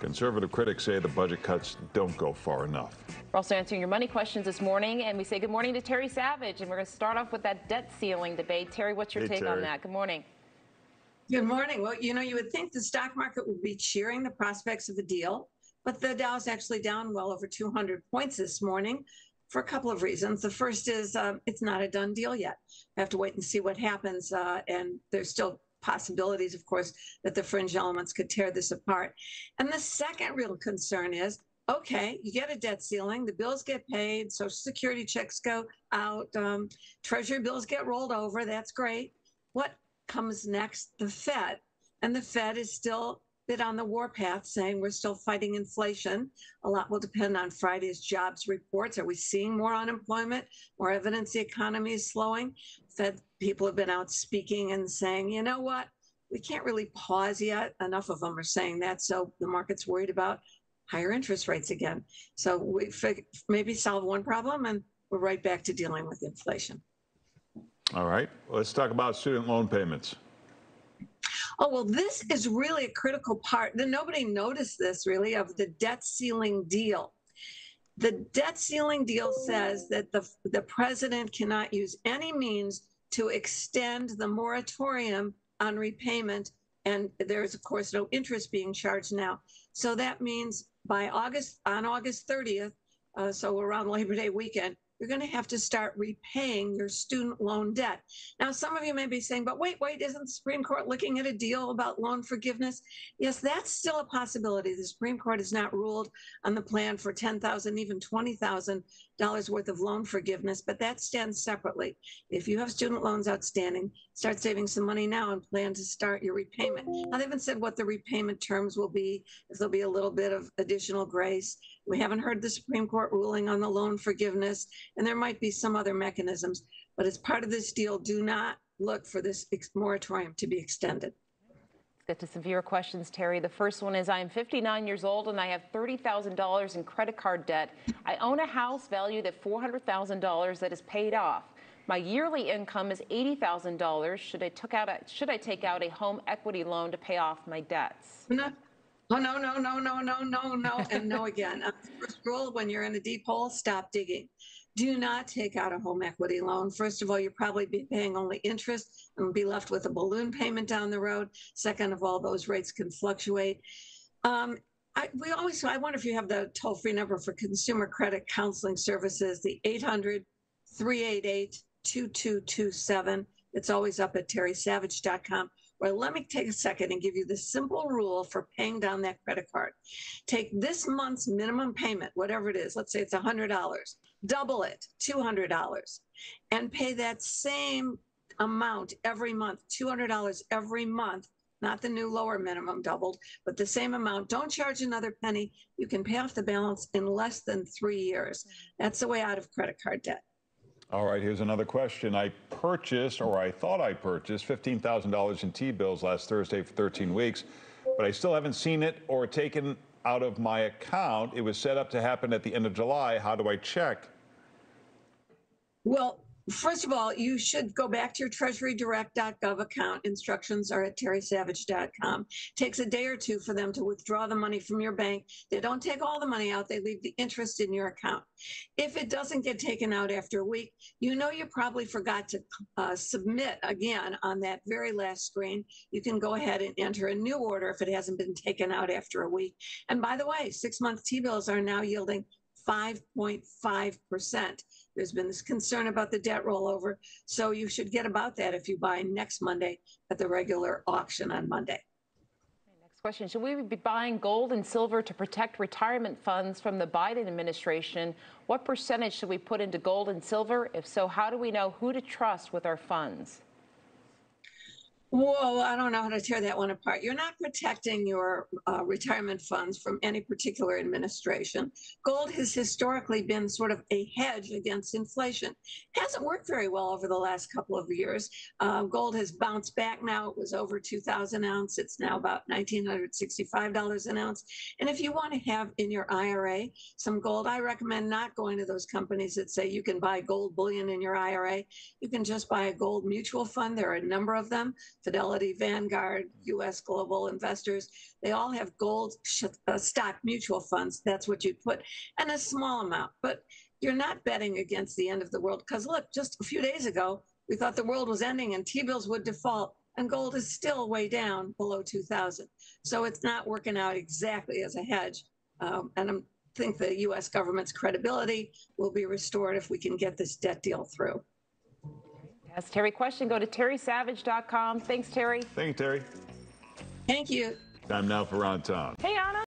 Conservative critics say the budget cuts don't go far enough. We're also answering your money questions this morning, and we say good morning to Terry Savage. And we're going to start off with that debt ceiling debate. Terry, what's your Hey, take Terry. on that? Good morning. Good morning. Well, you know, you would think the stock market would be cheering the prospects of a deal, but the Dow is actually down well over 200 points this morning for a couple of reasons. The first is um, it's not a done deal yet. We have to wait and see what happens, uh, and there's still possibilities, of course, that the fringe elements could tear this apart. And the second real concern is okay, you get a debt ceiling, the bills get paid, Social Security checks go out, um, Treasury bills get rolled over. That's great. What comes next? The Fed. And the Fed is still a bit on the warpath, saying we're still fighting inflation. A lot will depend on Friday's jobs reports. Are we seeing more unemployment, more evidence the economy is slowing? Fed people have been out speaking and saying, you know what? We can't really pause yet. Enough of them are saying that. So the market's worried about higher interest rates again. So we fig- maybe solve one problem and we're right back to dealing with inflation. All right, let's talk about student loan payments. Oh, well, this is really a critical part. Then nobody noticed this really of the debt ceiling deal. The debt ceiling deal says that the, the president cannot use any means to extend the moratorium on repayment. And there's, of course, no interest being charged now. So that means by August, on August 30th, uh, so around Labor Day weekend, you're going to have to start repaying your student loan debt. Now, some of you may be saying, but wait, wait, isn't the Supreme Court looking at a deal about loan forgiveness? Yes, that's still a possibility. The Supreme Court has not ruled on the plan for 10,000, even $20,000 worth of loan forgiveness, but that stands separately. If you have student loans outstanding, start saving some money now and plan to start your repayment. Now, they haven't said what the repayment terms will be, if there'll be a little bit of additional grace. We haven't heard the Supreme Court ruling on the loan forgiveness, and there might be some other mechanisms. But as part of this deal, do not look for this ex- moratorium to be extended. Get to some viewer questions, Terry. The first one is I am 59 years old and I have $30,000 in credit card debt. I own a house valued at $400,000 that is paid off. My yearly income is $80,000. Should I took out a, should I take out a home equity loan to pay off my debts? No. Oh, no, no, no, no, no, no, no, and no again. Uh, First rule, when you're in a deep hole, stop digging. Do not take out a home equity loan. First of all, you'll probably be paying only interest and be left with a balloon payment down the road. Second of all, those rates can fluctuate. Um, I, we always, I wonder if you have the toll free number for Consumer Credit Counseling Services, the 800 388 2227. It's always up at terrysavage.com. Well, let me take a second and give you the simple rule for paying down that credit card. Take this month's minimum payment, whatever it is, let's say it's $100, double it, $200, and pay that same amount every month, $200 every month, not the new lower minimum doubled, but the same amount. Don't charge another penny. You can pay off the balance in less than three years. That's the way out of credit card debt. All right, here's another question. I purchased, or I thought I purchased, $15,000 in T-bills last Thursday for 13 weeks, but I still haven't seen it or taken out of my account. It was set up to happen at the end of July. How do I check? Well, first of all, you should go back to your treasurydirect.gov account. Instructions are at terrysavage.com. Takes a day or two for them to withdraw the money from your bank. They don't take all the money out, they leave the interest in your account. If it doesn't get taken out after a week, you know you probably forgot to uh, submit again on that very last screen. You can go ahead and enter a new order if it hasn't been taken out after a week. And by the way, six month T bills are now yielding 5.5%. There's been this concern about the debt rollover. So you should get about that if you buy next Monday at the regular auction on Monday. Next question Should we be buying gold and silver to protect retirement funds from the Biden administration? What percentage should we put into gold and silver? If so, how do we know who to trust with our funds? Whoa, I don't know how to tear that one apart. You're not protecting your uh, retirement funds from any particular administration. Gold has historically been sort of a hedge against inflation. It hasn't worked very well over the last couple of years. Uh, gold has bounced back now. It was over 2,000 ounce. It's now about $1,965 an ounce. And if you want to have in your IRA some gold, I recommend not going to those companies that say you can buy gold bullion in your IRA. You can just buy a gold mutual fund. There are a number of them. Fidelity, Vanguard, US Global Investors, they all have gold uh, stock mutual funds. That's what you put, and a small amount. But you're not betting against the end of the world because look, just a few days ago, we thought the world was ending and T bills would default, and gold is still way down below 2,000. So it's not working out exactly as a hedge. Um, and I think the US government's credibility will be restored if we can get this debt deal through. Ask Terry question. Go to terrysavage.com. Thanks, Terry. Thank you, Terry. Thank you. Time now for Around Town. Hey, Anna.